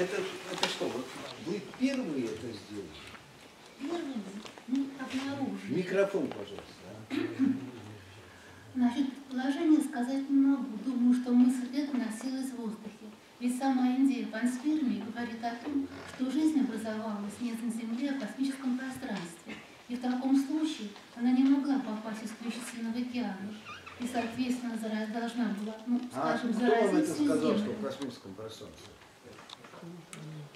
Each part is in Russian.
Это, это что, вот вы первые это сделали? Первыми мы обнаружили. Микрофон, пожалуйста. а. Значит, предположение сказать не могу. Думаю, что мысль эта носилась в воздухе. Ведь сама идея панспермии говорит о том, что жизнь образовалась не на Земле, а в космическом пространстве. И в таком случае она не могла попасть исключительно в океаны. И, соответственно, зараз- должна была, ну, А скажем, кто вам это сказал, что Землю. в космическом пространстве?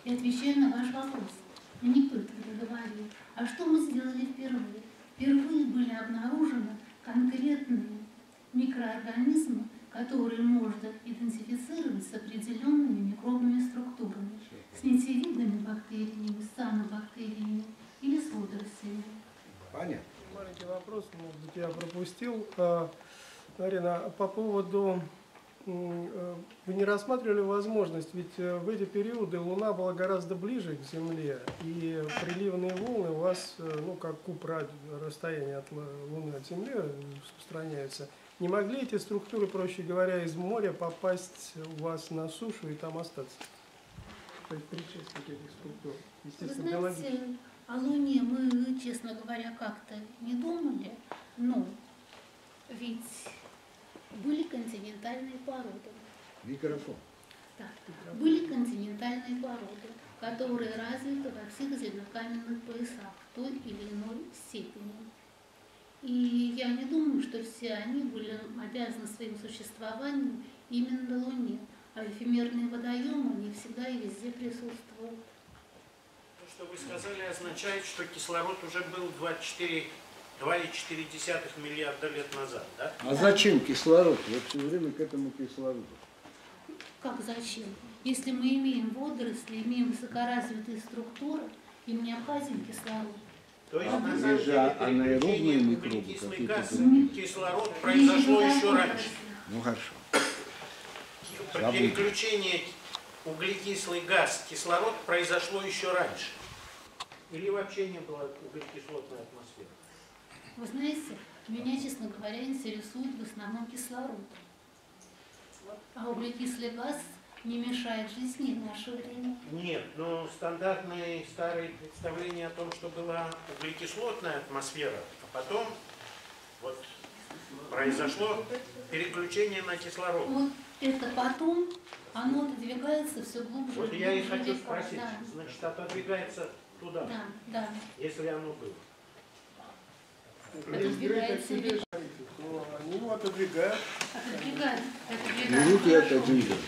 И отвечаю на ваш вопрос. Мне никто этого не говорил. А что мы сделали впервые? Впервые были обнаружены конкретные микроорганизмы, которые можно идентифицировать с определенными микробными структурами, с нитевидными бактериями, с цианобактериями или с водорослями. Понятно. Маленький вопрос, может быть, я пропустил. А, Арина, по поводу... э, Вы не рассматривали возможность, ведь э, в эти периоды Луна была гораздо ближе к Земле, и приливные волны у вас, э, ну, как куб расстояния от Лу- Луны от Земли распространяется. Не могли эти структуры, проще говоря, из моря попасть у вас на сушу и там остаться? То есть предшественники этих структур, Вы естественно, биологически. знаете, о Луне мы, честно говоря, как-то не думали, но ведь были континентальные породы. Микрофон. Да. Были континентальные породы, которые развиты во всех земнокаменных поясах в той или иной степени. И я не думаю, что все они были обязаны своим существованием именно Луне, а эфемерные водоемы, они всегда и везде присутствуют. То, что вы сказали, означает, что кислород уже был 24 2,4 миллиарда лет назад, да? А зачем кислород? Вот все время к этому кислороду. Как зачем? Если мы имеем водоросли, имеем высокоразвитые структуры, им необходим кислород. То есть, А на самом же деле, анаэробные переключение в микробы углекислый какие-то кислород произошло еще раньше. Ну хорошо. Переключение углекислый газ, кислород произошло еще раньше. Или вообще не было углекислотной атмосферы? Вы знаете, меня, честно говоря, интересует в основном кислород. А углекислый газ не мешает жизни в наше время. Нет, но стандартные старые представления о том, что была углекислотная атмосфера, а потом вот произошло переключение на кислород. Вот это потом, оно отодвигается все глубже Вот я и хочу спросить, Да, значит, отодвигается туда, да, да. если оно было. Вверх. Но они его отодвигают. Отодвигает. отодвигают.